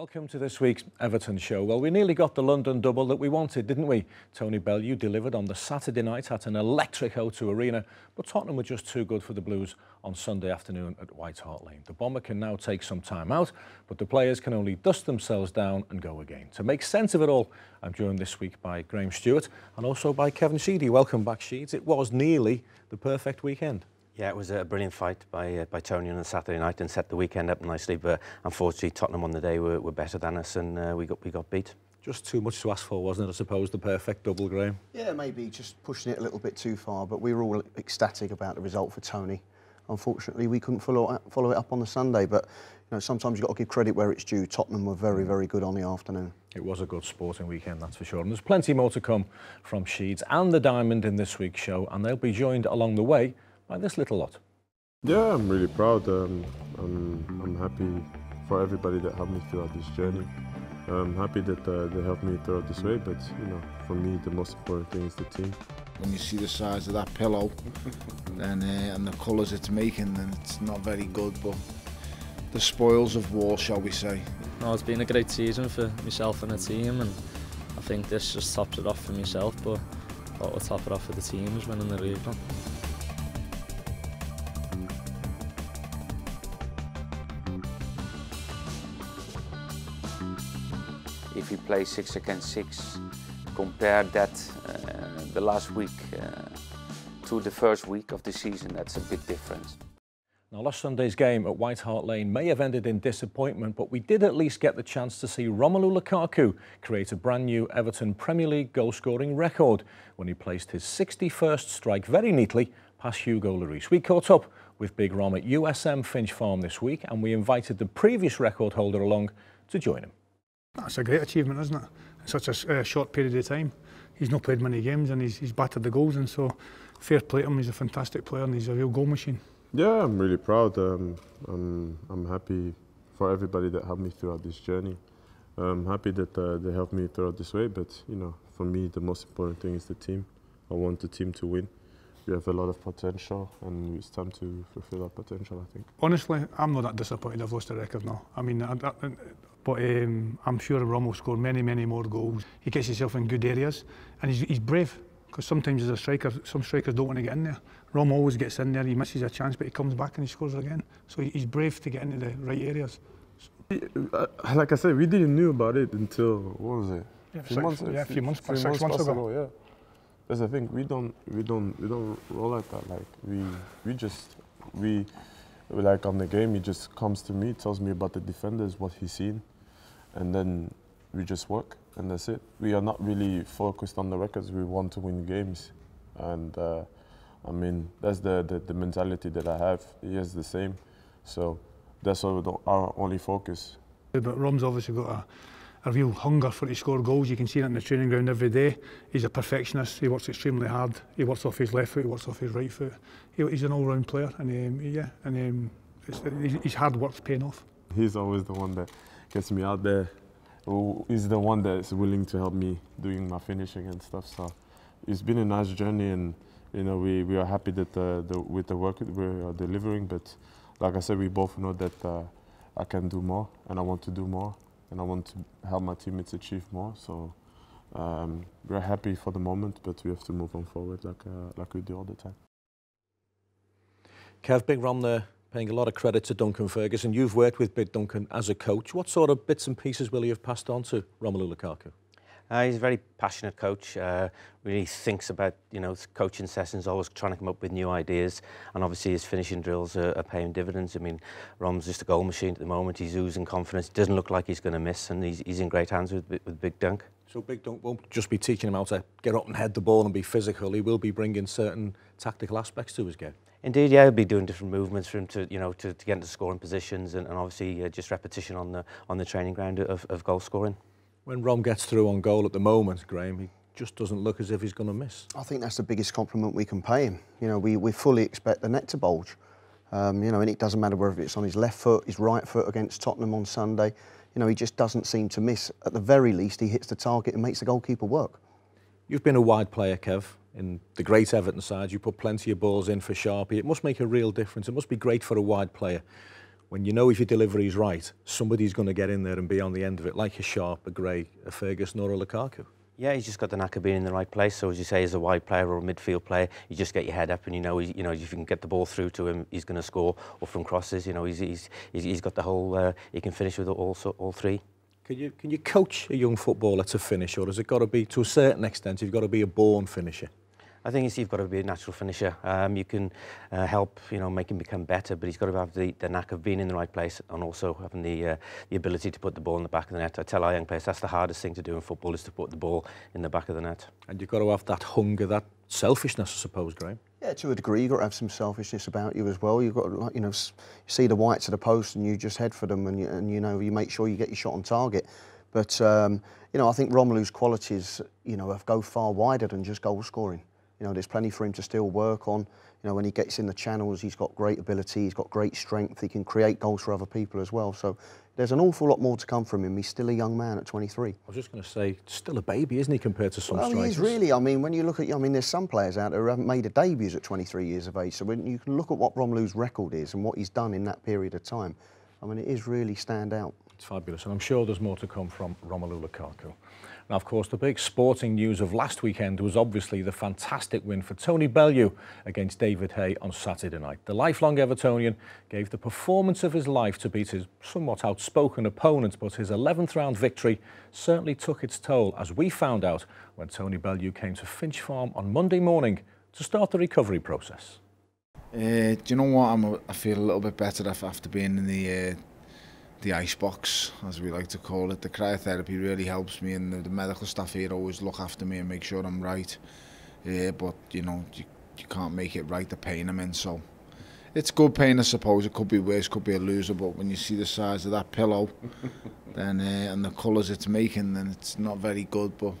Welcome to this week's Everton show. Well, we nearly got the London double that we wanted, didn't we? Tony Bellew delivered on the Saturday night at an electric O2 Arena, but Tottenham were just too good for the Blues on Sunday afternoon at White Hart Lane. The Bomber can now take some time out, but the players can only dust themselves down and go again. To make sense of it all, I'm joined this week by Graham Stuart and also by Kevin Sheedy. Welcome back, Sheeds. It was nearly the perfect weekend. Yeah, it was a brilliant fight by uh, by Tony on the Saturday night and set the weekend up nicely. But unfortunately, Tottenham on the day were, were better than us, and uh, we got we got beat. Just too much to ask for, wasn't it? I suppose the perfect double, Graham. Yeah, maybe just pushing it a little bit too far. But we were all ecstatic about the result for Tony. Unfortunately, we couldn't follow follow it up on the Sunday. But you know, sometimes you've got to give credit where it's due. Tottenham were very, very good on the afternoon. It was a good sporting weekend, that's for sure. And there's plenty more to come from Sheeds and the Diamond in this week's show, and they'll be joined along the way by this little lot. Yeah, I'm really proud. Um, I'm, I'm happy for everybody that helped me throughout this journey. I'm happy that uh, they helped me throughout this way, but you know, for me, the most important thing is the team. When you see the size of that pillow then, uh, and the colours it's making, then it's not very good, but the spoils of war, shall we say. No, it's been a great season for myself and the team, and I think this just tops it off for myself, but what will top it off for the team is winning the league. If you play six against six, compare that uh, the last week uh, to the first week of the season, that's a big difference. Now, last Sunday's game at White Hart Lane may have ended in disappointment, but we did at least get the chance to see Romelu Lukaku create a brand new Everton Premier League goal-scoring record when he placed his 61st strike very neatly past Hugo Lloris. We caught up with Big Rom at USM Finch Farm this week, and we invited the previous record holder along to join him. That's a great achievement, isn't it? In such a uh, short period of time. He's not played many games and he's, he's battered the goals, and so fair play to him. He's a fantastic player and he's a real goal machine. Yeah, I'm really proud. Um, I'm, I'm happy for everybody that helped me throughout this journey. I'm happy that uh, they helped me throughout this way, but you know, for me, the most important thing is the team. I want the team to win. We have a lot of potential, and it's time to fulfill that potential. I think. Honestly, I'm not that disappointed. I've lost the record now. I mean, I, I, but um, I'm sure Rom will score many, many more goals. He gets himself in good areas, and he's, he's brave. Because sometimes as a striker, some strikers don't want to get in there. Rom always gets in there, he misses a chance, but he comes back and he scores again. So he's brave to get into the right areas. Like I said, we didn't know about it until, what was it? Yeah, a few months, yeah, a few months, few six months, months ago. ago. Yeah. That's the thing. We don't, we don't, we don't roll like that. Like we, we just, we, like on the game, he just comes to me, tells me about the defenders, what he's seen, and then we just work and that's it. We are not really focused on the records. We want to win games, and uh, I mean that's the, the, the mentality that I have. He has the same, so that's our, our only focus. But Rom's obviously got a, a real hunger for to score goals. You can see that in the training ground every day. He's a perfectionist. He works extremely hard. He works off his left foot. He works off his right foot. He, he's an all-round player, and um, yeah, and um, his hard work's paying off. He's always the one that gets me out there He's the one that's willing to help me doing my finishing and stuff. So it's been a nice journey, and you know we, we are happy that uh, the, with the work that we are delivering. But like I said, we both know that uh, I can do more, and I want to do more, and I want to help my teammates achieve more. So um, we're happy for the moment, but we have to move on forward like uh, like we do all the time. Kev, big Rom there paying a lot of credit to Duncan Ferguson. You've worked with Big Duncan as a coach. What sort of bits and pieces will he have passed on to Romelu Lukaku? Uh, he's a very passionate coach. Uh, really thinks about you know coaching sessions, always trying to come up with new ideas, and obviously his finishing drills are, are paying dividends. I mean, Rom's just a goal machine at the moment. He's oozing confidence. Doesn't look like he's going to miss, and he's, he's in great hands with with Big Dunk. So Big Dunk won't just be teaching him how to get up and head the ball and be physical. He will be bringing certain tactical aspects to his game. Indeed, yeah, he'll be doing different movements for him to, you know, to, to get into scoring positions and, and obviously uh, just repetition on the on the training ground of, of goal scoring. When Rom gets through on goal at the moment, Graham, he just doesn't look as if he's going to miss. I think that's the biggest compliment we can pay him. You know, we, we fully expect the net to bulge. Um, you know, and it doesn't matter whether it's on his left foot, his right foot against Tottenham on Sunday. You know, he just doesn't seem to miss. At the very least, he hits the target and makes the goalkeeper work. You've been a wide player, Kev in the great Everton side, you put plenty of balls in for Sharpie. It must make a real difference. It must be great for a wide player. When you know if your delivery is right, somebody's going to get in there and be on the end of it, like a Sharp, a Gray, a Ferguson or a Lukaku. Yeah, he's just got the knack of being in the right place. So as you say, as a wide player or a midfield player, you just get your head up and you know, you know, if you can get the ball through to him, he's going to score. Or from crosses, you know, he's he's he's got the whole. Uh, he can finish with all all three. Can you can you coach a young footballer to finish, or has it got to be to a certain extent? You've got to be a born finisher. I think you've got to be a natural finisher. Um, you can uh, help, you know, make him become better, but he's got to have the, the knack of being in the right place and also having the uh, the ability to put the ball in the back of the net. I tell our young players that's the hardest thing to do in football is to put the ball in the back of the net. And you've got to have that hunger, that selfishness, I suppose, Graham. Yeah, to a degree, you've got to have some selfishness about you as well. You've got to, you know, see the whites of the post and you just head for them and you, and you know, you make sure you get your shot on target. But, um, you know, I think Romelu's qualities, you know, go far wider than just goal scoring. You know, there's plenty for him to still work on. You know, when he gets in the channels, he's got great ability, he's got great strength, he can create goals for other people as well. So there's an awful lot more to come from him. He's still a young man at 23. I was just going to say, still a baby, isn't he, compared to some well, strikers? he's really. I mean, when you look at, I mean, there's some players out there who haven't made a debut at 23 years of age. So when you can look at what Romelu's record is and what he's done in that period of time, I mean, it is really stand out. It's fabulous, and I'm sure there's more to come from Romelu Lukaku. Now, of course, the big sporting news of last weekend was obviously the fantastic win for Tony Bellew against David Haye on Saturday night. The lifelong Evertonian gave the performance of his life to beat his somewhat outspoken opponent, but his 11th round victory certainly took its toll, as we found out when Tony Bellew came to Finch Farm on Monday morning to start the recovery process. Uh, do you know what? I'm I feel a little bit better after being in the uh, the ice box, as we like to call it. The cryotherapy really helps me, and the, the medical staff here always look after me and make sure I'm right. Yeah, but you know, you, you can't make it right the pain I'm in, so it's good pain, I suppose. It could be worse, could be a loser, but when you see the size of that pillow, then uh, and the colours it's making, then it's not very good. But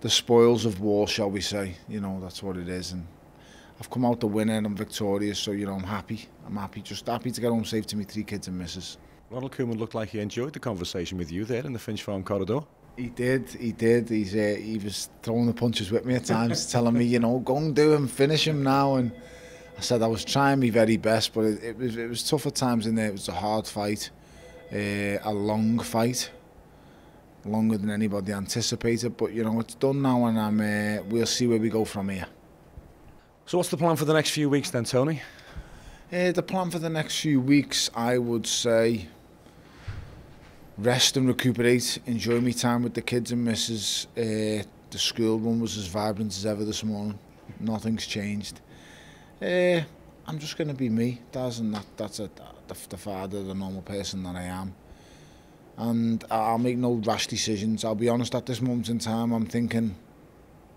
the spoils of war, shall we say? You know, that's what it is, and. I've come out the winner and I'm victorious, so you know I'm happy. I'm happy, just happy to get home safe to me three kids and missus. Ronald Koeman looked like he enjoyed the conversation with you there in the Finch Farm corridor. He did, he did. He's uh, he was throwing the punches with me at times, telling me, you know, go and do him, finish him now. And I said I was trying my very best, but it, it was it was tough at times in there. It was a hard fight, uh, a long fight, longer than anybody anticipated. But you know, it's done now, and I'm. Uh, we'll see where we go from here. So, what's the plan for the next few weeks then, Tony? Uh, the plan for the next few weeks, I would say rest and recuperate, enjoy my time with the kids and missus. Uh, the school was as vibrant as ever this morning. Nothing's changed. Uh, I'm just going to be me, Daz, and that, that's a, the, the father, the normal person that I am. And I'll make no rash decisions. I'll be honest, at this moment in time, I'm thinking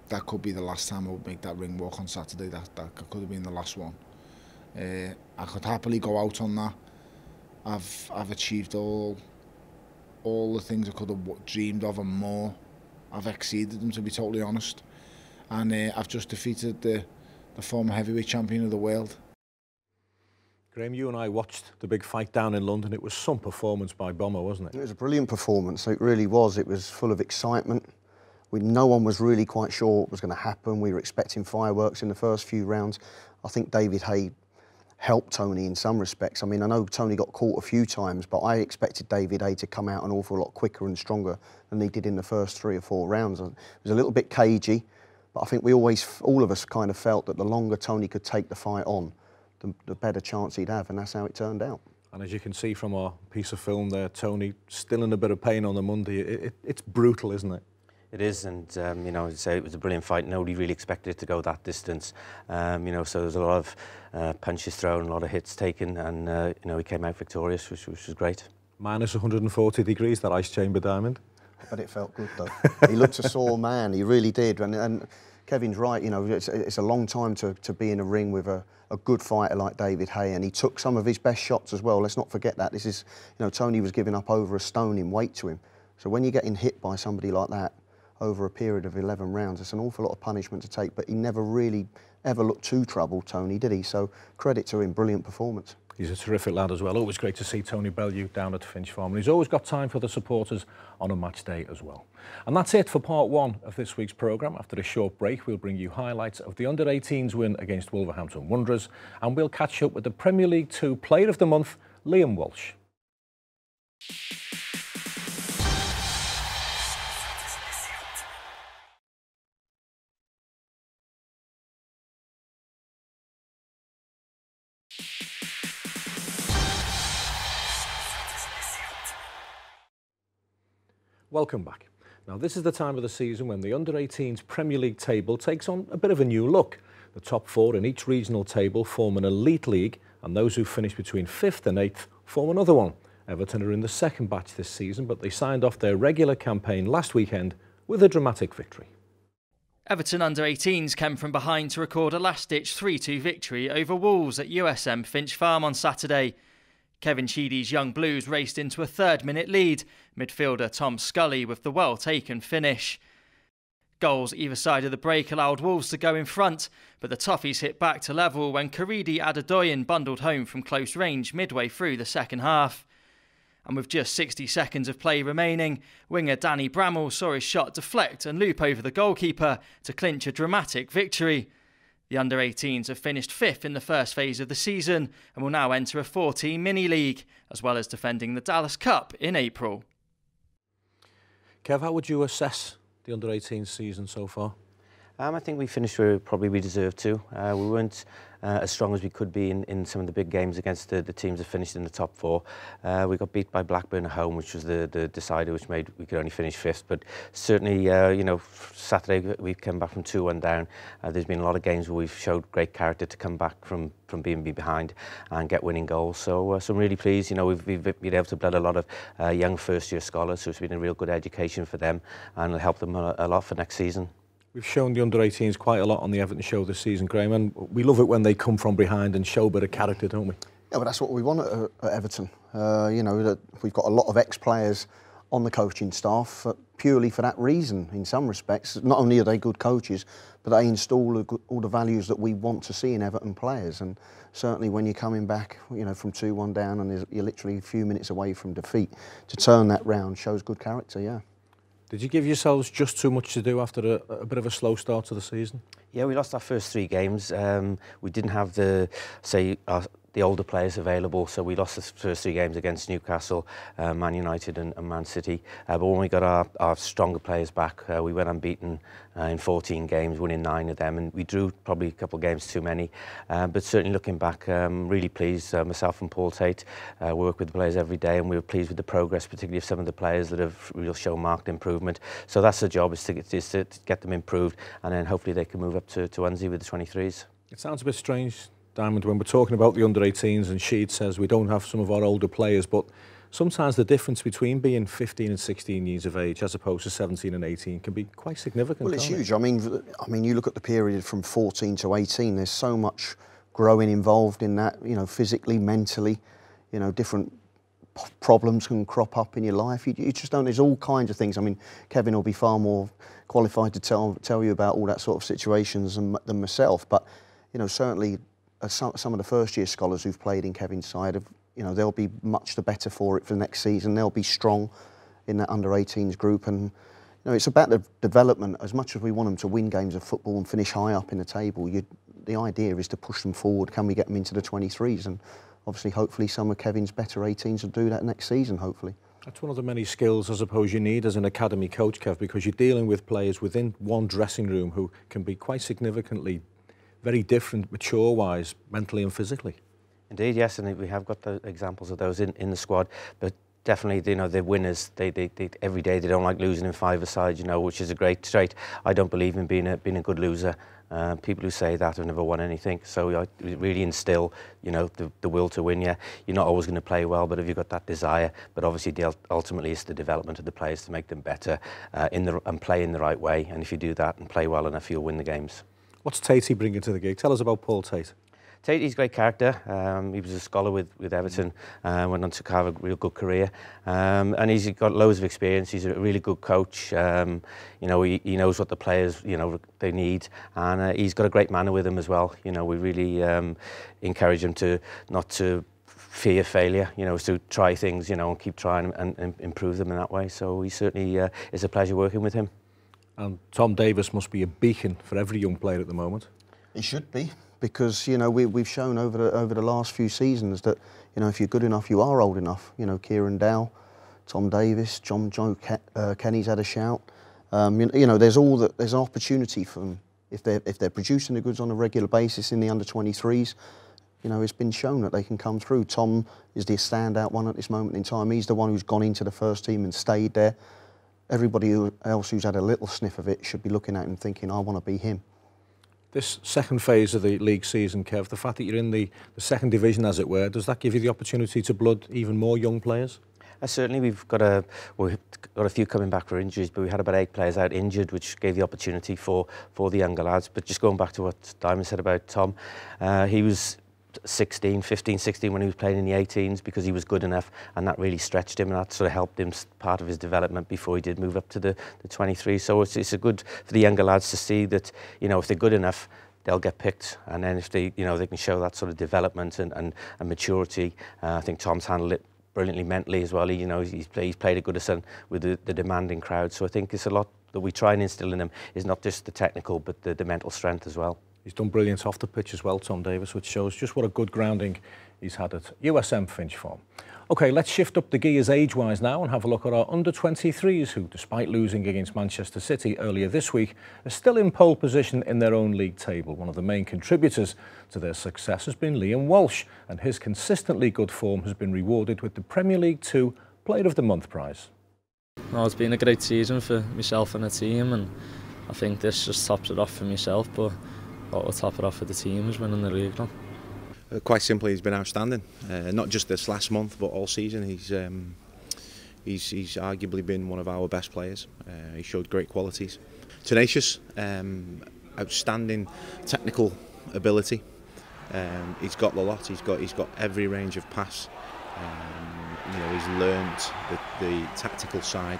that could be the last time I would make that ring walk on Saturday. That, that could have been the last one. Uh, I could happily go out on that. I've I've achieved all all the things I could have dreamed of and more. I've exceeded them, to be totally honest. And uh, I've just defeated the, the former heavyweight champion of the world. Graham, you and I watched the big fight down in London. It was some performance by Bomber, wasn't it? It was a brilliant performance. It really was. It was full of excitement. We, no one was really quite sure what was going to happen. We were expecting fireworks in the first few rounds. I think David Haye helped Tony in some respects. I mean, I know Tony got caught a few times, but I expected David A to come out an awful lot quicker and stronger than he did in the first three or four rounds. It was a little bit cagey, but I think we always, all of us kind of felt that the longer Tony could take the fight on, the, the better chance he'd have, and that's how it turned out. And as you can see from our piece of film there, Tony still in a bit of pain on the Monday. It, it, it's brutal, isn't it? It is, and um, you know, say it was a brilliant fight. Nobody really expected it to go that distance. Um, you know, so there's a lot of uh, punches thrown, a lot of hits taken, and uh, you know, he came out victorious, which, which was great. Minus 140 degrees, that ice chamber diamond. But it felt good though. he looked a sore man. He really did, and, and Kevin's right. You know, it's, it's a long time to, to be in a ring with a, a good fighter like David Haye, and he took some of his best shots as well. Let's not forget that. This is, you know, Tony was giving up over a stone in weight to him. So when you're getting hit by somebody like that, over a period of 11 rounds. It's an awful lot of punishment to take, but he never really ever looked too troubled, Tony, did he? So credit to him, brilliant performance. He's a terrific lad as well. Always great to see Tony Bellew down at Finch Farm. And he's always got time for the supporters on a match day as well. And that's it for part one of this week's programme. After a short break, we'll bring you highlights of the under-18s win against Wolverhampton Wanderers. And we'll catch up with the Premier League 2 Player of the Month, Liam Walsh. Welcome back. Now this is the time of the season when the under-18s Premier League table takes on a bit of a new look. The top four in each regional table form an elite league and those who finish between 5th and 8th form another one. Everton are in the second batch this season but they signed off their regular campaign last weekend with a dramatic victory. Everton under 18s came from behind to record a last ditch 3 2 victory over Wolves at USM Finch Farm on Saturday. Kevin Sheedy's young Blues raced into a third minute lead, midfielder Tom Scully with the well taken finish. Goals either side of the break allowed Wolves to go in front, but the Toffees hit back to level when Korede Adedoyin bundled home from close range midway through the second half. And with just 60 seconds of play remaining, winger Danny Bramall saw his shot deflect and loop over the goalkeeper to clinch a dramatic victory. The under 18s have finished fifth in the first phase of the season and will now enter a 14 mini league, as well as defending the Dallas Cup in April. Kev, how would you assess the under 18 season so far? Um, I think we finished where probably we deserved to. Uh, we weren't uh, as strong as we could be in, in some of the big games against the, the teams that finished in the top four. Uh, we got beat by Blackburn at home, which was the, the decider, which made we could only finish fifth. But certainly, uh, you know, Saturday we came back from 2-1 down. Uh, there's been a lot of games where we've showed great character to come back from from being behind and get winning goals. So, uh, so I'm really pleased. You know, we've, we've been able to build a lot of uh, young first-year scholars, so it's been a real good education for them and it'll help them a, a lot for next season. We've shown the under-18s quite a lot on the Everton show this season, Graham, and we love it when they come from behind and show a bit of character, don't we? Yeah, but that's what we want at, at Everton. Uh, you know, that we've got a lot of ex-players on the coaching staff for, purely for that reason, in some respects. Not only are they good coaches, but they install all the values that we want to see in Everton players. And certainly when you're coming back, you know, from 2-1 down and you're literally a few minutes away from defeat, to turn that round shows good character, yeah. Did you give yourselves just too much to do after a, a bit of a slow start to the season? Yeah, we lost our first three games. Um, we didn't have the, say, our the older players available. So we lost the first three games against Newcastle, uh, Man United and, and Man City. Uh, but when we got our, our stronger players back, uh, we went unbeaten uh, in 14 games, winning nine of them. And we drew probably a couple of games too many. Uh, but certainly looking back, um, really pleased. Uh, myself and Paul Tate uh, work with the players every day and we were pleased with the progress, particularly of some of the players that have really shown marked improvement. So that's the job, is to get, is to get them improved and then hopefully they can move up to, to Unsey with the 23s. It sounds a bit strange Diamond, when we're talking about the under-18s and Sheed says we don't have some of our older players, but sometimes the difference between being 15 and 16 years of age as opposed to 17 and 18 can be quite significant. Well, it's huge. It? I mean, I mean, you look at the period from 14 to 18. There's so much growing involved in that. You know, physically, mentally. You know, different problems can crop up in your life. You, you just don't. There's all kinds of things. I mean, Kevin will be far more qualified to tell tell you about all that sort of situations than, than myself. But you know, certainly Uh, some, some of the first year scholars who've played in Kevin's side, have, you know, they'll be much the better for it for the next season. They'll be strong in that under 18s group. And you know, it's about the development. As much as we want them to win games of football and finish high up in the table, you, the idea is to push them forward. Can we get them into the 23s? And obviously, hopefully, some of Kevin's better 18s will do that next season, hopefully. That's one of the many skills I suppose you need as an academy coach, Kev, because you're dealing with players within one dressing room who can be quite significantly very different mature-wise, mentally and physically. Indeed, yes, and we have got the examples of those in, in the squad, but definitely, you know, they're winners. They, they, they, every day they don't like losing in five-a-side, you know, which is a great trait. I don't believe in being a, being a good loser. Uh, people who say that have never won anything. So I really instill, you know, the, the will to win. Yeah, you're not always going to play well, but if you've got that desire, but obviously ultimately it's the development of the players to make them better uh, in the, and play in the right way. And if you do that and play well enough, you'll win the games. What's Tatey bringing to the gig? Tell us about Paul Tate. Tate, he's a great character. Um, he was a scholar with, with Everton, uh, went on to have a real good career. Um, and he's got loads of experience. He's a really good coach. Um, you know, he, he knows what the players, you know, they need. And uh, he's got a great manner with him as well. You know, we really um, encourage him to not to fear failure, you know, to try things, you know, and keep trying and, and improve them in that way. So he certainly uh, is a pleasure working with him. And Tom Davies must be a beacon for every young player at the moment. He should be. because you know we, we've shown over the over the last few seasons that you know if you're good enough, you are old enough. You know, Kieran Dowell, Tom Davies, John Joe uh, Kenny's had a shout. Um, you, you, know, there's all that there's an opportunity for them if they're if they're producing the goods on a regular basis in the under 23s. You know, it's been shown that they can come through. Tom is the standout one at this moment in time. He's the one who's gone into the first team and stayed there. Everybody else who's had a little sniff of it should be looking at him thinking, I want to be him this second phase of the league season, Kev, the fact that you're in the, the second division, as it were, does that give you the opportunity to blood even more young players? Uh, certainly, we've got a we've got a few coming back for injuries, but we had about eight players out injured, which gave the opportunity for for the younger lads. But just going back to what Diamond said about Tom, uh, he was 16, 15, 16 when he was playing in the 18s because he was good enough and that really stretched him and that sort of helped him part of his development before he did move up to the, the 23. So it's, it's a good for the younger lads to see that, you know, if they're good enough, they'll get picked and then if they, you know, they can show that sort of development and, and, and maturity, uh, I think Tom's handled it brilliantly mentally as well. He, you know, he's, play, he's played a good son with the, the demanding crowd. So I think it's a lot that we try and instill in him is not just the technical, but the, the mental strength as well. He's done brilliant off the pitch as well, Tom Davies, which shows just what a good grounding he's had at USM Finch Farm. OK, let's shift up the gears age-wise now and have a look at our under-23s who, despite losing against Manchester City earlier this week, are still in pole position in their own league table. One of the main contributors to their success has been Liam Walsh, and his consistently good form has been rewarded with the Premier League 2 Player of the Month prize. It's been a great season for myself and the team, and I think this just tops it off for myself, but what will top it off for the team is winning the league now. Quite simply, he's been outstanding. Uh, not just this last month, but all season. He's um, he's he's arguably been one of our best players. Uh, he showed great qualities, tenacious, um, outstanding technical ability. Um, he's got the lot. He's got he's got every range of pass. Um, you know, he's learned the, the tactical side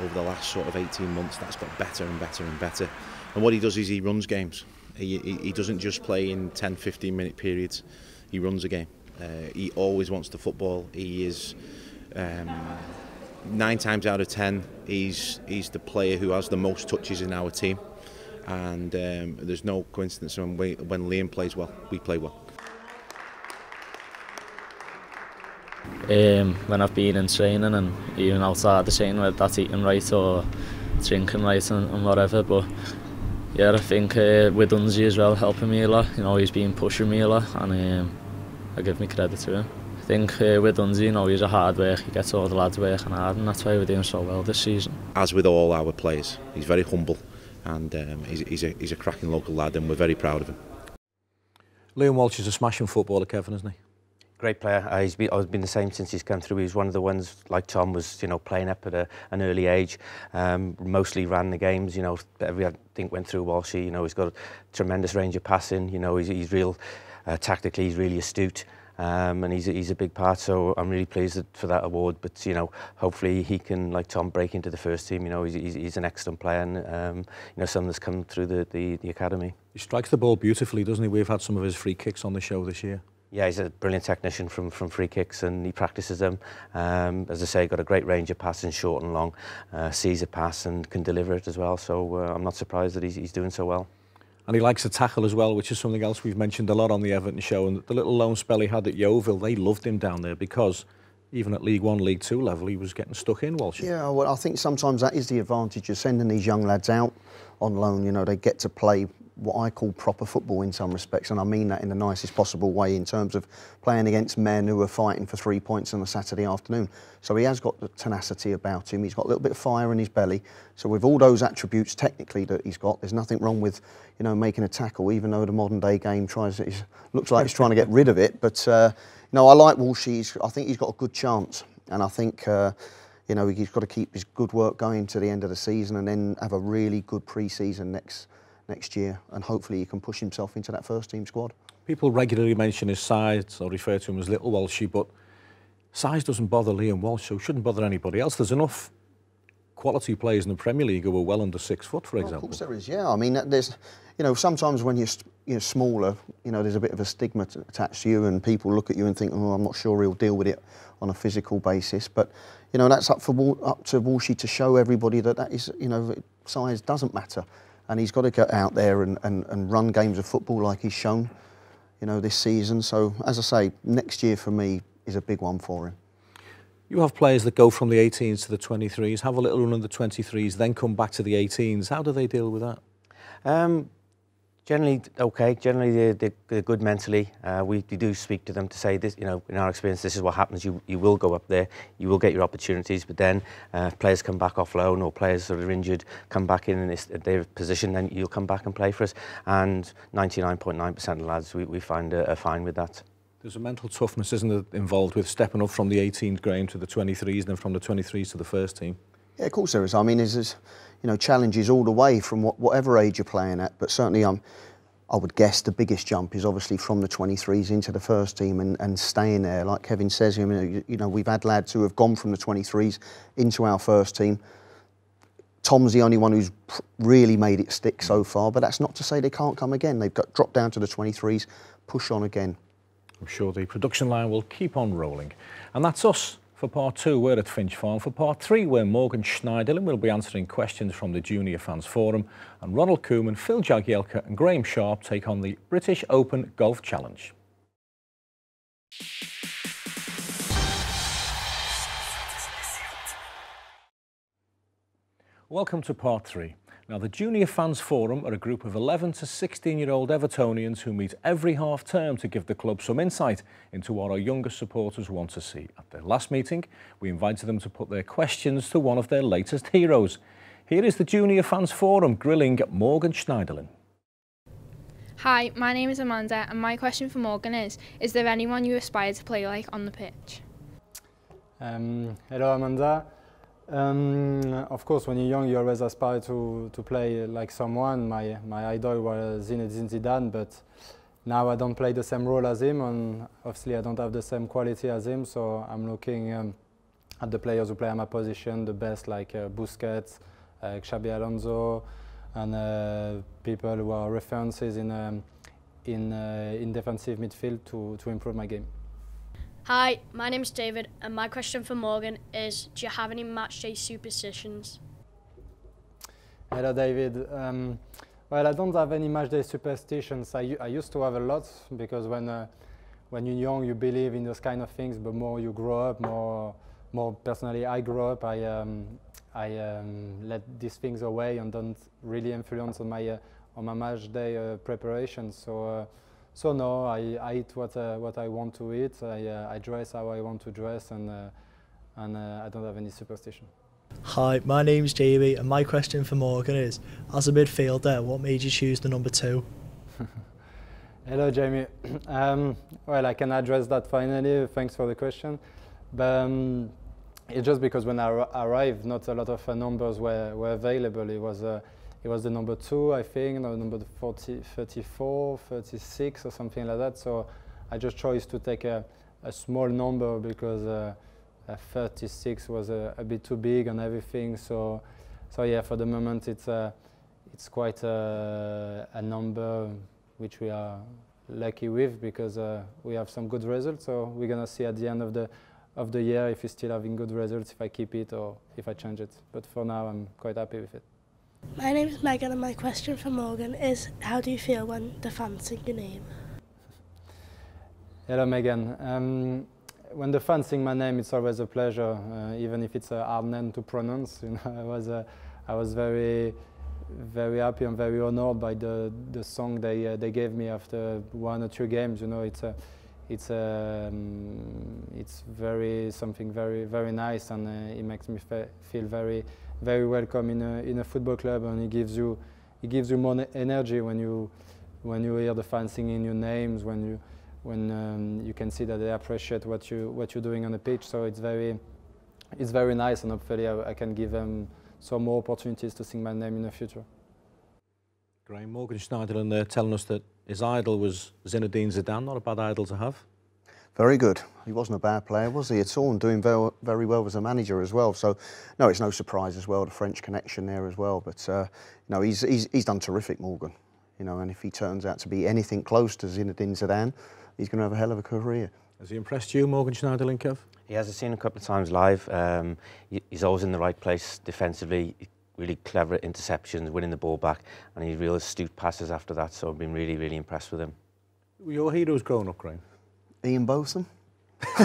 over the last sort of 18 months. That's got better and better and better. And what he does is he runs games. He, he, doesn't just play in 10, 15 minute periods. He runs a game. Uh, he always wants the football. He is um, nine times out of ten, he's he's the player who has the most touches in our team. And um, there's no coincidence when we, when Liam plays well, we play well. Um, when I've been in training and even outside the training, whether that's eating right or drinking right and, and whatever, but yeah, I think uh, with Unzi as well helping me a lot. You know, he's been pushing me a lot, and um, I give me credit to him. I think uh, with Unzi, you know, he's a hard worker. He gets all the lads working hard, and that's why we're doing so well this season. As with all our players, he's very humble, and um, he's, he's, a, he's a cracking local lad, and we're very proud of him. Liam Walsh is a smashing footballer, Kevin, isn't he? Great player. Uh, he's been, been the same since he's come through. He was one of the ones, like Tom, was you know playing up at a, an early age. Um, mostly ran the games. You know, every I think went through Walshy. You know, he's got a tremendous range of passing. You know, he's, he's real uh, tactically. He's really astute. Um, and he's a, he's a big part, so I'm really pleased for that award. But you know, hopefully he can, like Tom, break into the first team. You know, he's, he's, he's an excellent player, and um, you know, someone that's come through the, the the academy. He strikes the ball beautifully, doesn't he? We've had some of his free kicks on the show this year. Yeah, he's a brilliant technician from, from free kicks and he practices them. Um, as I say, got a great range of passing, short and long, uh, sees a pass and can deliver it as well. So uh, I'm not surprised that he's, he's doing so well. And he likes to tackle as well, which is something else we've mentioned a lot on the Everton show. And the little loan spell he had at Yeovil, they loved him down there because even at League One, League Two level, he was getting stuck in, Walsh. Yeah, well, I think sometimes that is the advantage of sending these young lads out on loan. You know, they get to play what I call proper football in some respects, and I mean that in the nicest possible way in terms of playing against men who are fighting for three points on a Saturday afternoon. So he has got the tenacity about him. He's got a little bit of fire in his belly. So with all those attributes technically that he's got, there's nothing wrong with you know making a tackle, even though the modern day game tries it looks like it's trying to get rid of it. But uh, no, I like Walshy. I think he's got a good chance, and I think. Uh, you know, he's got to keep his good work going to the end of the season and then have a really good pre-season next next year, and hopefully he can push himself into that first team squad. People regularly mention his size or refer to him as Little Walshy, but size doesn't bother Liam Walsh, so shouldn't bother anybody else. There's enough quality players in the Premier League who are well under six foot, for example. Of course there is, yeah. I mean, there's, you know, sometimes when you're, you're smaller, you know, there's a bit of a stigma attached to you, and people look at you and think, oh, I'm not sure he'll deal with it on a physical basis. But, you know, that's up for up to Walshy to show everybody that that is, you know, size doesn't matter and he's got to get out there and, and, and run games of football like he's shown. you know, this season. So, as I say, next year for me is a big one for him. You have players that go from the 18s to the 23s, have a little run in the 23s, then come back to the 18s. How do they deal with that? Um, generally okay. Generally, they're, they're, good mentally. Uh, we, we do speak to them to say this. You know, in our experience, this is what happens. You you will go up there. You will get your opportunities. But then, uh, players come back off loan or players that are injured come back in in their position, then you'll come back and play for us. And 99.9% of lads we, we find are, are fine with that. There's a mental toughness, isn't it, involved with stepping up from the 18th grade to the 23s and then from the 23s to the first team? Yeah, of course there is. I mean, there's, you know, challenges all the way from what, whatever age you're playing at. But certainly, um, I would guess the biggest jump is obviously from the 23s into the first team and, and staying there. Like Kevin says, you know, you know, we've had lads who have gone from the 23s into our first team. Tom's the only one who's really made it stick so far, but that's not to say they can't come again. They've got dropped down to the 23s, push on again. I'm sure the production line will keep on rolling. And that's us for part two, we're at Finch Farm. For part three, we're Morgan Schneiderlin. We'll be answering questions from the Junior Fans Forum. And Ronald Koeman, Phil Jagielka and Graeme Sharp take on the British Open Golf Challenge. Welcome to part three. Now, the Junior Fans Forum are a group of 11 to 16-year-old Evertonians who meet every half term to give the club some insight into what our younger supporters want to see. At their last meeting, we invited them to put their questions to one of their latest heroes. Here is the Junior Fans Forum grilling Morgan Schneiderlin. Hi, my name is Amanda and my question for Morgan is, is there anyone you aspire to play like on the pitch? Um, hello Amanda. Um, of course, when you're young, you always aspire to, to play like someone. My, my idol was Zinedine Zidane, but now I don't play the same role as him, and obviously I don't have the same quality as him, so I'm looking um, at the players who play at my position, the best like uh, Busquets, uh, Xabi Alonso, and uh, people who are references in, um, in, uh, in defensive midfield to, to improve my game. Hi, my name is David, and my question for Morgan is Do you have any matchday superstitions? Hello, David. Um, well, I don't have any matchday superstitions. I, I used to have a lot because when, uh, when you're young, you believe in those kind of things, but more you grow up, more, more personally, I grow up, I, um, I um, let these things away and don't really influence on my, uh, on my matchday uh, preparation. So. Uh, so no, I, I eat what uh, what I want to eat. I, uh, I dress how I want to dress, and uh, and uh, I don't have any superstition. Hi, my name's Jamie, and my question for Morgan is: As a midfielder, what made you choose the number two? Hello, Jamie. um, well, I can address that finally. Thanks for the question. But um, it's just because when I arrived, not a lot of uh, numbers were, were available. It was uh, it was the number two, I think, no, number 40, 34, 36 or something like that. So I just chose to take a, a small number because uh, 36 was a, a, bit too big and everything. So, so yeah, for the moment it's uh, it's quite a, a, number which we are lucky with because uh, we have some good results. So we're gonna see at the end of the of the year if we're still having good results, if I keep it or if I change it. But for now, I'm quite happy with it. My name is Megan and my question for Morgan is how do you feel when the fans sing your name? Hello Megan. Um, when the fans sing my name it's always a pleasure uh, even if it's a hard name to pronounce. You know, I was uh, I was very very happy and very honored by the the song they uh, they gave me after one or two games. You know, it's a it's um, it's very something very very nice and uh, it makes me feel very very welcome in a in a football club, and it gives you it gives you more energy when you when you hear the fans singing your names, when you when um, you can see that they appreciate what you what you're doing on the pitch. So it's very it's very nice, and hopefully I, I can give them some more opportunities to sing my name in the future. Graham Morgan Schneiderlin there telling us that his idol was Zinedine Zidane, not a bad idol to have. Very good. He wasn't a bad player, was he, at all? And doing very, very well as a manager as well. So, no, it's no surprise as well, the French connection there as well. But, uh, you know, he's, he's, he's done terrific, Morgan. You know, and if he turns out to be anything close to Zinedine Zidane, he's going to have a hell of a career. Has he impressed you, Morgan Schneiderlin, Kev? He has. I've seen a couple of times live. Um, he's always in the right place defensively. Really clever interceptions, winning the ball back, and he's real astute passes after that. So I've been really, really impressed with him. Were your heroes growing up, Graham? Ian Botham. I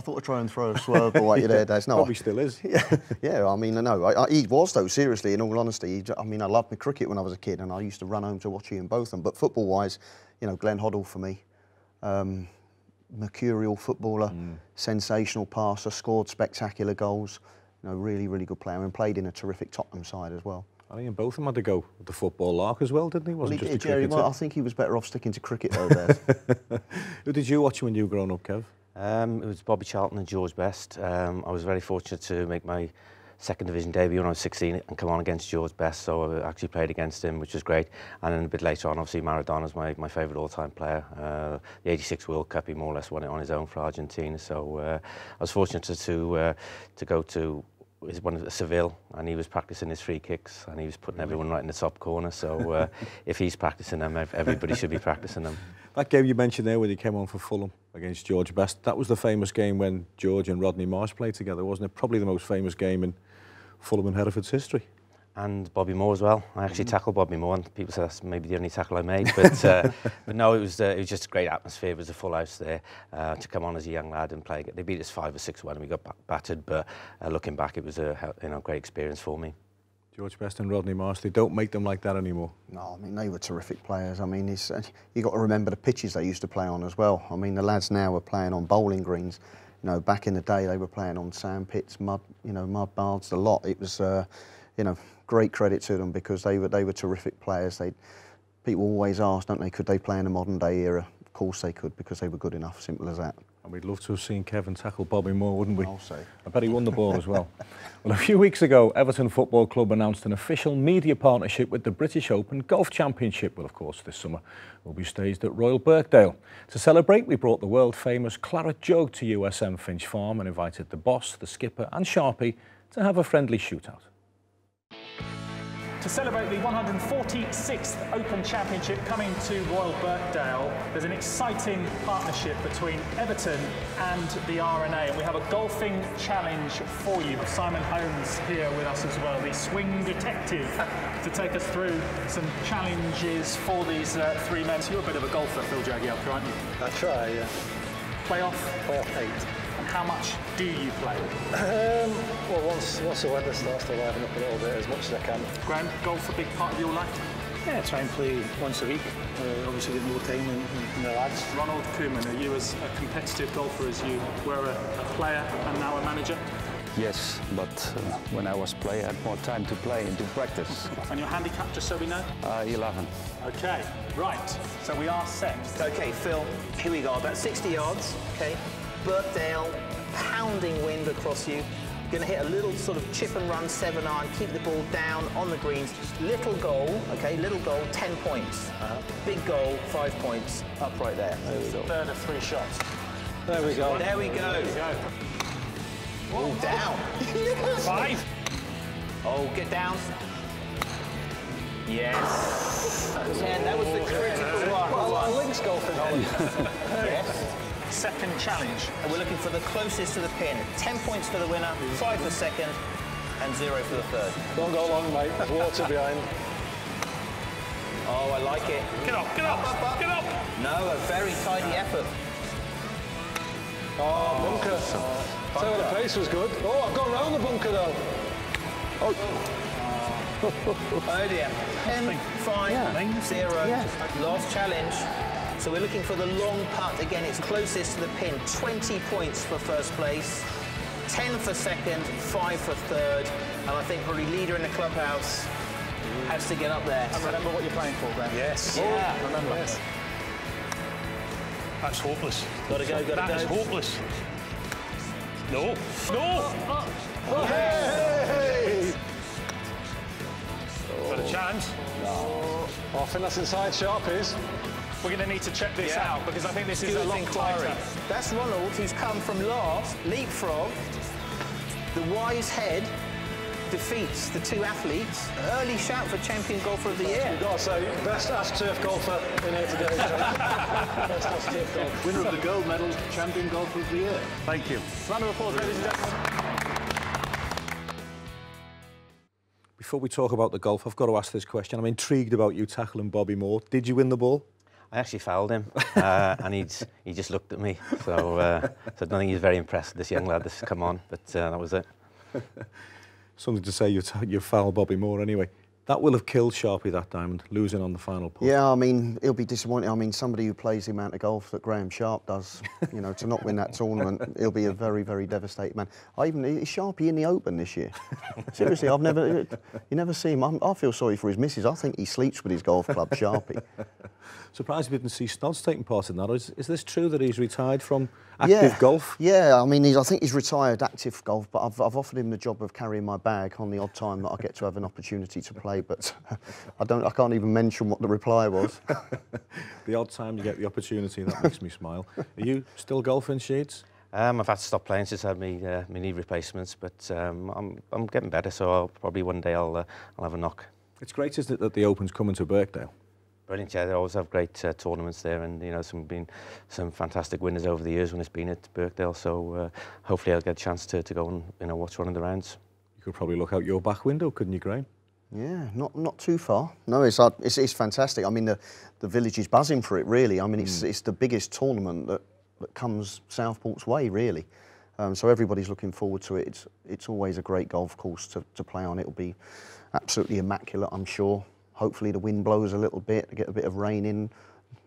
thought I'd try and throw a swerve away you there, Des. No, Probably I- still is. Yeah, yeah. I mean, no, I, I, he was though. Seriously, in all honesty, he, I mean, I loved my cricket when I was a kid, and I used to run home to watch Ian Botham. But football-wise, you know, Glenn Hoddle for me, um, mercurial footballer, sensational passer, scored spectacular goals. You know, really, really good player, and played in a terrific Tottenham side as well. I think both of them had to go with the football lark as well, didn't he? Well, he Wasn't did, just a Jerry. Well, I think he was better off sticking to cricket though. There. Who did you watch when you were growing up, Kev? Um, it was Bobby Charlton and George Best. Um, I was very fortunate to make my second division debut when I was 16 and come on against George Best, so I actually played against him, which was great. And then a bit later on, obviously Maradona's my, my favourite all-time player. Uh, the 86 World Cup, he more or less won it on his own for Argentina. So uh, I was fortunate to to, uh, to go to his one of Seville, and he was practicing his free kicks, and he was putting everyone right in the top corner. So uh, if he's practicing them, everybody should be practicing them. That game you mentioned there when he came on for Fulham against George Best, that was the famous game when George and Rodney Marsh played together, wasn't it? Probably the most famous game in Fulham and Hereford's history. and Bobby Moore as well. I actually tackled Bobby Moore, and people say that's maybe the only tackle I made. But uh, but no, it was uh, it was just a great atmosphere. It was a full house there uh, to come on as a young lad and play. They beat us five or six one, and we got battered. But uh, looking back, it was a you know great experience for me. George Best and Rodney Marsh, they don't make them like that anymore. No, I mean they were terrific players. I mean, it's, uh, you got to remember the pitches they used to play on as well. I mean, the lads now are playing on bowling greens. You know, back in the day they were playing on sand pits, mud, you know, mud baths, a lot. It was, uh, you know, great credit to them because they were they were terrific players. They, people always ask, don't they, could they play in the modern day era? Of course they could because they were good enough. Simple as that. And we'd love to have seen Kevin tackle Bobby Moore, wouldn't we? I'll say. I bet he won the ball as well. Well, a few weeks ago, Everton Football Club announced an official media partnership with the British Open Golf Championship. Well, of course, this summer will be staged at Royal Birkdale. To celebrate, we brought the world famous claret jug to USM Finch Farm and invited the boss, the skipper, and Sharpie to have a friendly shootout. To celebrate the 146th Open Championship coming to Royal Birkdale, there's an exciting partnership between Everton and the R&A, and we have a golfing challenge for you. Simon Holmes here with us as well, the swing detective, to take us through some challenges for these uh, three men. So you're a bit of a golfer, Phil Jagielka, aren't you? I try, yeah. Playoff? Playoff eight. And how much do you play? Um, well, once once the weather starts to liven up a little bit, as much as I can. Graham, golf a big part of your life? Yeah, try and play once a week. Uh, obviously, get more time than, than the lads. Ronald Koeman, are you as a competitive golfer as you were a, a player and now a manager? Yes, but uh, when I was player, I had more time to play and to practice. And your handicap, just so we know? Uh, 11. Okay, right. So we are set. Okay, Phil, here we go. About 60 yards, okay? Birkdale, pounding wind across you. Going to hit a little sort of chip and run seven iron, keep the ball down on the greens. Little goal, okay, little goal, 10 points. Uh-huh. Big goal, five points, up right there. There. Third of three shots. There we go. There we go. Oh, down. Five. Oh, get down. Yes. Ten. That was the critical one. Well, a links golfing. yes. Second challenge. And we're looking for the closest to the pin. Ten points for the winner, five for second, and zero for the third. Don't go long, mate. There's water behind. Oh, I like it. Get up, get up, get up. No, a very tidy effort. Oh, bunker. Oh, so the pace was good. Oh, I've gone round the bunker though. Oh, oh. dear. 10, 5, 0. Last challenge. So we're looking for the long putt. Again, it's closest to the pin. 20 points for first place, 10 for second, 5 for third. And I think probably leader in the clubhouse has to get up there. And remember what you're playing for, Graham. Yes. Yeah. Remember. Yes. That's hopeless. Gotta go, gotta That go. is hopeless. No. No. Oh, oh, oh, hey! Got a chance. Oh, I think that's inside Sharpies. We're going to need to check this Yeah. out because I think this is a Stewart's lot inquiry. tighter. That's Ronald, who's come from last, leapfrog. The wise head defeats the two athletes. Early shout for champion golfer of the year. You've got to say, best Astroturf golfer in here today. best Astroturf golfer. Winner of the gold medal, champion golfer of the year. Thank you. Round of applause, ladies and gentlemen. Before we talk about the golf, I've got to ask this question. I'm intrigued about you tackling Bobby Moore. Did you win the ball? I actually fouled him, uh, and he he just looked at me. So, uh, so I don't think he's very impressed with this young lad that's come on, but uh, that was it. Something to say you you foul Bobby Moore anyway. That will have killed Sharpie that diamond, losing on the final putt. Yeah, I mean, he'll be disappointed. I mean, somebody who plays the amount of golf that Graeme Sharp does, you know, to not win that tournament, he'll be a very, very devastated man. I even is Sharpie in the Open this year. Seriously, I've never, you never see him. I'm, i feel sorry for his missus. I think he sleeps with his golf club, Sharpie. Surprised we didn't see Snods taking part in that. Is, is this true that he's retired from active yeah. golf? Yeah, I mean, he's, I think he's retired active golf, but I've, I've offered him the job of carrying my bag on the odd time that I get to have an opportunity to play. But I don't, I can't even mention what the reply was. the odd time you get the opportunity, that makes me smile. Are you still golfing, Sheeds? Um, I've had to stop playing since I had my, uh, my knee replacements, but um, I'm, I'm getting better, so I'll, probably one day I'll, uh, I'll have a knock. It's great, isn't it, that the Open's coming to Birkdale? Brilliant, yeah. They always have great uh, tournaments there, and you know, some been some fantastic winners over the years when it's been at Birkdale. So uh, hopefully, I'll get a chance to, to go and you know watch one of the rounds. You could probably look out your back window, couldn't you, Graham? Yeah, not not too far. No, it's uh, it's, it's fantastic. I mean, the the village is buzzing for it. Really, I mean, it's mm. it's the biggest tournament that that comes Southport's way, really. Um, so everybody's looking forward to it. It's it's always a great golf course to to play on. It'll be absolutely immaculate, I'm sure. Hopefully the wind blows a little bit, to get a bit of rain in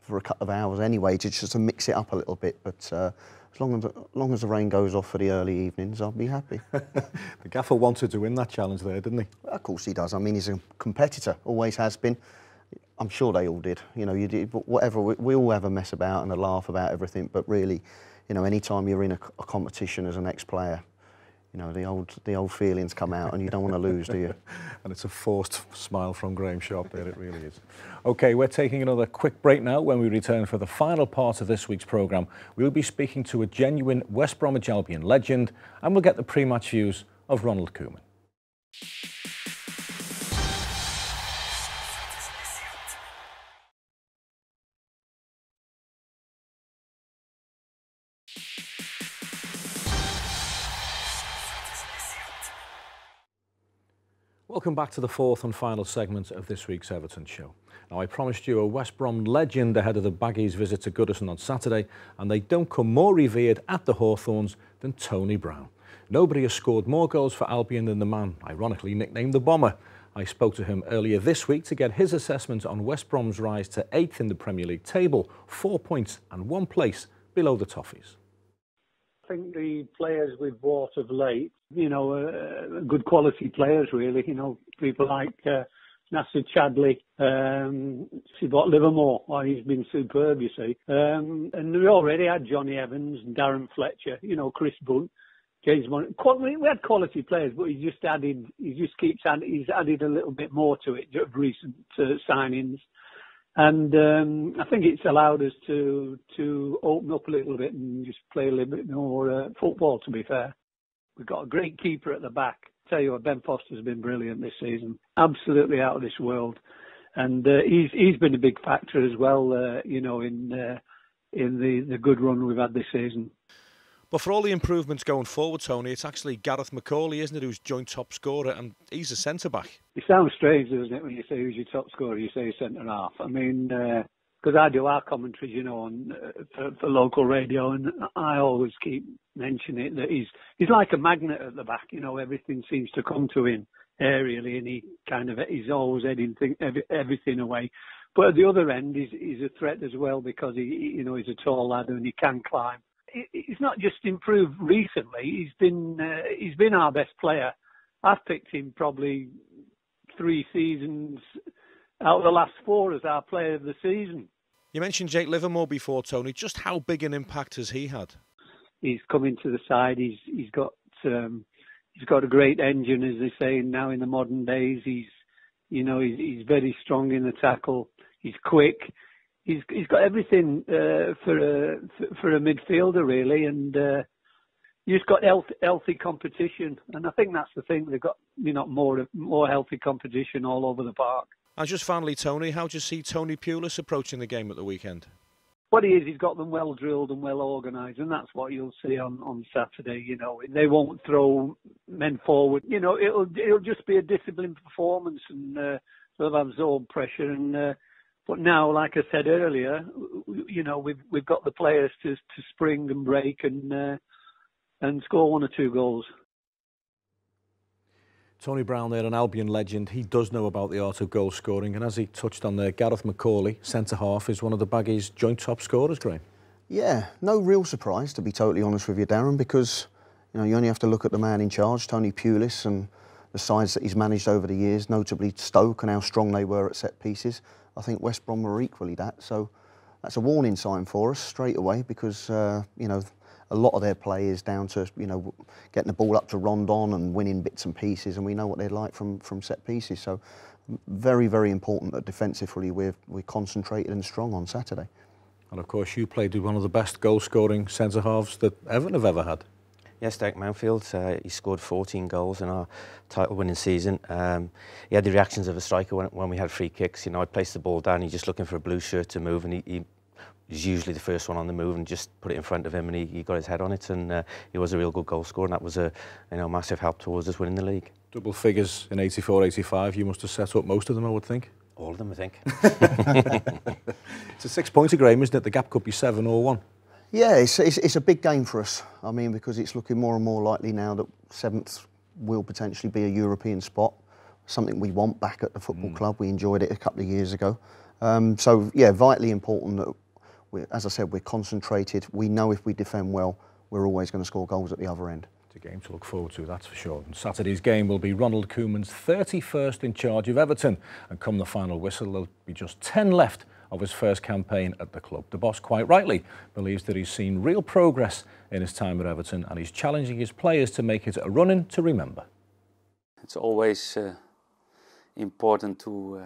for a couple of hours anyway, to just to mix it up a little bit. But uh, as long as, as long as the rain goes off for the early evenings, I'll be happy. the gaffer wanted to win that challenge there, didn't he? Well, of course he does. I mean, he's a competitor, always has been. I'm sure they all did. You know, you did whatever. We, we all have a mess about and a laugh about everything, but really, you know, anytime you're in a, a competition as an ex-player, you know, the old, the old feelings come out and you don't want to lose, do you? and it's a forced smile from Graeme Sharp there, it really is. Okay, we're taking another quick break now. When we return for the final part of this week's programme, we'll be speaking to a genuine West Bromwich Albion legend and we'll get the pre-match views of Ronald Koeman. Welcome back to the fourth and final segment of this week's Everton show. Now, I promised you a West Brom legend ahead of the Baggies' visit to Goodison on Saturday, and they don't come more revered at the Hawthorns than Tony Brown. Nobody has scored more goals for Albion than the man, ironically nicknamed the Bomber. I spoke to him earlier this week to get his assessment on West Brom's rise to eighth in the Premier League table, four points and one place below the Toffees think the players we've bought of late, you know, uh, good quality players really. You know, people like uh, Nacer Chadli. Um, she bought Livermore. Well, he's been superb, you see. Um, and we already had Johnny Evans, and Darren Fletcher. You know, Chris Brunt. James we had quality players, but he just added, he just keeps adding, he's added a little bit more to it of recent uh, signings and um, I think it's allowed us to to open up a little bit and just play a little bit more uh, football. To be fair, we've got a great keeper at the back. I tell you what, Ben Foster's been brilliant this season, absolutely out of this world, and uh, he's he's been a big factor as well. Uh, you know, in uh, in the the good run we've had this season. But for all the improvements going forward, Tony, it's actually Gareth McAuley, isn't it, who's joint top scorer, and he's a centre back. It sounds strange, doesn't it, when you say who's your top scorer? You say centre half. I mean, because uh, I do our commentaries, you know, on uh, for, for, local radio, and I always keep mentioning it that he's he's like a magnet at the back. You know, everything seems to come to him aerially, and he kind of he's always heading thing, every, everything away. But at the other end, he's, he's a threat as well because he, you know, he's a tall lad and he can climb he's not just improved recently. He's been uh, he's been our best player. I've picked him probably three seasons out of the last four as our player of the season. You mentioned Jake Livermore before, Tony. Just how big an impact has he had? He's come into the side. He's he's got um, he's got a great engine, as they say now in the modern days. He's you know he's, he's very strong in the tackle. He's quick he's he's got everything uh, for a for a midfielder really, and uh, just got healthy, healthy competition, and I think that's the thing. They've got you know more more healthy competition all over the park. And just finally, Tony, how do you see Tony Pulis approaching the game at the weekend? What he is, he's got them well drilled and well organised, and that's what you'll see on, on Saturday. You know, they won't throw men forward. You know, it'll it'll just be a disciplined performance and uh, of absorb pressure and uh, but now, like I said earlier, you know we've we've got the players to to spring and break and uh, and score one or two goals. Tony Brown there, an Albion legend, he does know about the art of goal scoring, and as he touched on there, Gareth McAuley, centre half, is one of the Baggies' joint top scorers, Graham. Yeah, no real surprise, to be totally honest with you, Darren, because you know you only have to look at the man in charge, Tony Pulis, and the sides that he's managed over the years, notably Stoke and how strong they were at set pieces. I think West Brom were equally that, so that's a warning sign for us straight away because uh, you know a lot of their play is down to you know getting the ball up to Rondon and winning bits and pieces, and we know what they're like from from set pieces. So very very important that defensively we're we're concentrated and strong on Saturday. And of course, you played with one of the best goal-scoring centre halves that Everton have ever had. Yes, Derek Mountfield. Uh, he scored 14 goals in our title-winning season. Um, he had the reactions of a striker when, when we had free kicks. You know, I'd place the ball down, he's just looking for a blue shirt to move, and he, he was usually the first one on the move and just put it in front of him and he, he got his head on it and uh, he was a real good goal scorer and that was a you know massive help towards us winning the league. Double figures in 84 85 you must have set up most of them I would think. All of them I think. it's a six pointer game isn't it? The gap could be seven or one. Yeah, it's, it's, it's a big game for us. I mean, because it's looking more and more likely now that seventh will potentially be a European spot, something we want back at the football mm. club. We enjoyed it a couple of years ago. Um, so, yeah, vitally important that we're, as I said, we're concentrated. We know if we defend well, we're always going to score goals at the other end. It's a game to look forward to, that's for sure. And Saturday's game will be Ronald Koeman's 31st in charge of Everton. And come the final whistle, there'll be just 10 left of his first campaign at the club. The boss, quite rightly, believes that he's seen real progress in his time at Everton and he's challenging his players to make it a run-in to remember. It's always uh, important to uh,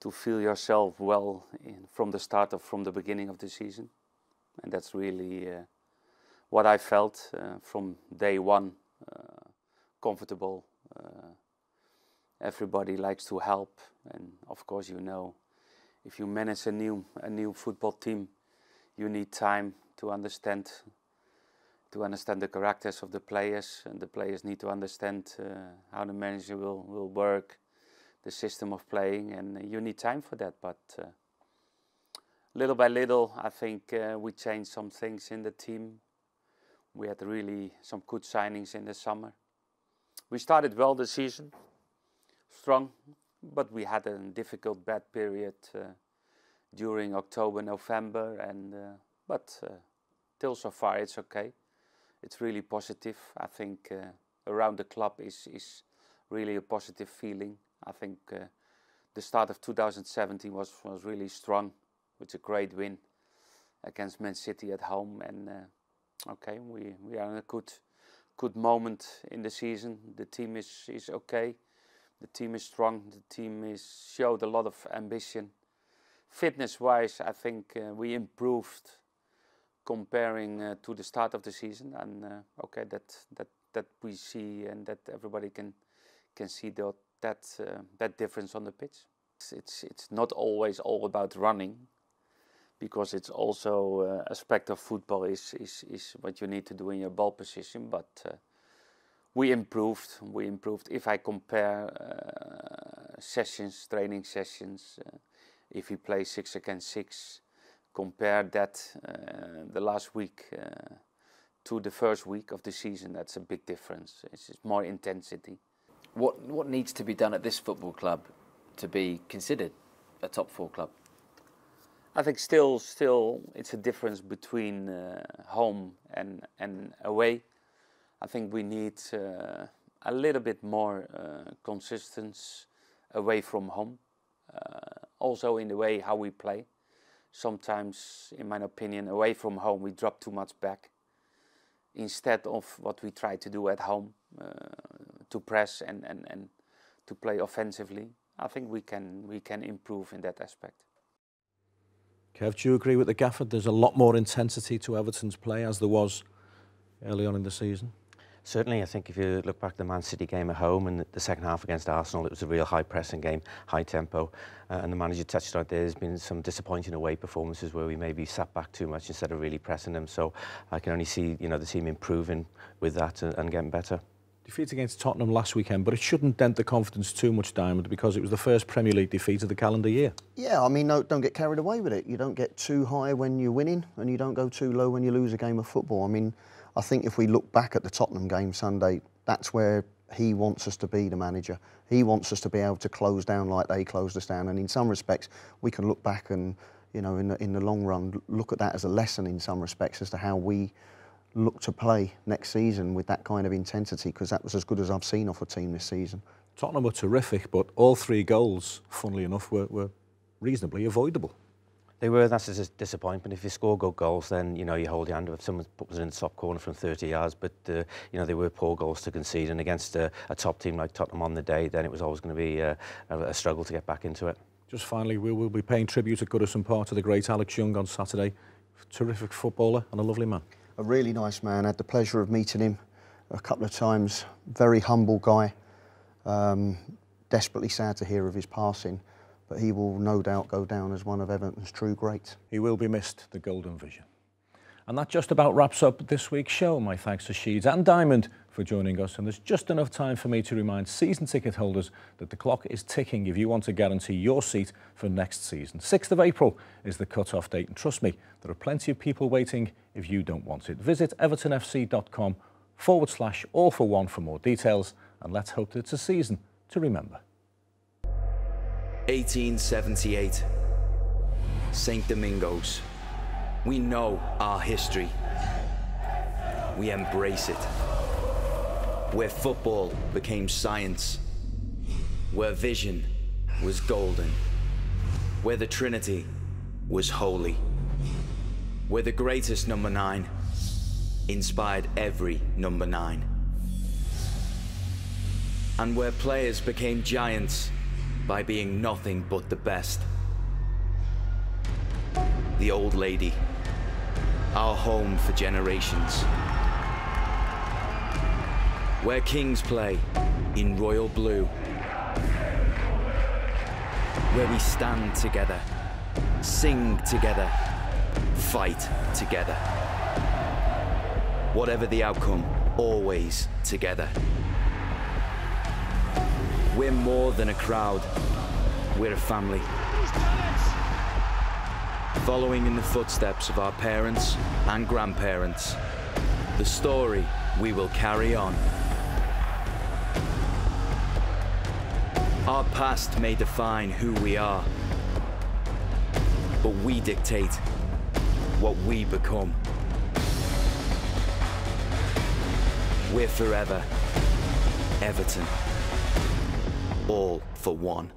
to feel yourself well in, from the start of from the beginning of the season, and that's really uh, what I felt uh, from day one. Uh, comfortable. Uh, everybody likes to help, and of course, you know, if you manage a new a new football team, you need time to understand to understand the characters of the players, and the players need to understand uh, how the manager will will work the system of playing, and you need time for that. But uh, little by little, I think uh, we changed some things in the team. We had really some good signings in the summer. We started well the season, strong, but we had a difficult bad period uh, during October, November, and uh, but uh, till so far it's okay. It's really positive. I think around the club is is really a positive feeling. I think the start of 2017 was, was really strong with a great win against Man City at home. And okay, we, we are in a good good moment in the season. The team is, is okay. The team is strong. The team is showed a lot of ambition. Fitness wise, I think uh, we improved comparing uh, to the start of the season. And uh, okay, that, that, that we see and that everybody can, can see that that uh, that difference on the pitch. It's, it's, it's not always all about running, because it's also uh, aspect of football is, is is what you need to do in your ball position. But uh, we improved. We improved. If I compare uh, sessions, training sessions, uh, if we play six against six, compare that uh, the last week to the first week of the season, that's a big difference. It's, it's more intensity. What what needs to be done at this football club to be considered a top four club? I think still still it's a difference between uh, home and and away. I think we need uh, a little bit more uh, consistency away from home. Uh, also in the way how we play. Sometimes, in my opinion, away from home we drop too much back instead of what we try to do at home uh, to press and, and, and to play offensively. I think we can we can improve in that aspect. Kev, do you agree with the gaffer? There's a lot more intensity to Everton's play as there was early on in the season. Certainly, I think if you look back at the Man City game at home and the second half against Arsenal, it was a real high pressing game, high tempo. Uh, and the manager touched on it, there's been some disappointing away performances where we maybe sat back too much instead of really pressing them. So I can only see you know the team improving with that and, and getting better. Defeat against Tottenham last weekend, but it shouldn't dent the confidence too much, Diamond, because it was the first Premier League defeat of the calendar year. Yeah, I mean, no, don't get carried away with it. You don't get too high when you're winning, and you don't go too low when you lose a game of football. I mean, I think if we look back at the Tottenham game Sunday, that's where he wants us to be the manager. He wants us to be able to close down like they closed us down. And in some respects, we can look back and, you know, in the, in the long run, look at that as a lesson in some respects as to how we look to play next season with that kind of intensity because that was as good as I've seen off a team this season. Tottenham were terrific, but all three goals, funnily enough, were, were reasonably avoidable. They were. That's a disappointment. If you score good goals, then you know you hold your hand up. If someone puts it in the top corner from 30 yards, but uh, you know they were poor goals to concede, and against a, a top team like Tottenham on the day, then it was always going to be uh, a, a struggle to get back into it. Just finally, we will be paying tribute at Goodison Park to the great Alex Young on Saturday. Terrific footballer and a lovely man. A really nice man. I had the pleasure of meeting him a couple of times. Very humble guy. Um, desperately sad to hear of his passing but he will no doubt go down as one of Everton's true greats. He will be missed, the Golden Vision. And that just about wraps up this week's show. My thanks to Sheeds and Diamond for joining us. And there's just enough time for me to remind season ticket holders that the clock is ticking if you want to guarantee your seat for next season. 6th of April is the cut-off date. And trust me, there are plenty of people waiting if you don't want it. Visit evertonfc.com forward slash all for one for more details. And let's hope that it's a season to remember. 1878. St. Domingos. We know our history. We embrace it. Where football became science. Where vision was golden. Where the Trinity was holy. Where the greatest number nine inspired every number nine. And where players became giants by being nothing but the best. The Old Lady, our home for generations. Where kings play in royal blue. Where we stand together, sing together, fight together. Whatever the outcome, always together. We're more than a crowd. We're a family. Following in the footsteps of our parents and grandparents, the story we will carry on. Our past may define who we are, but we dictate what we become. We're forever Everton all for one.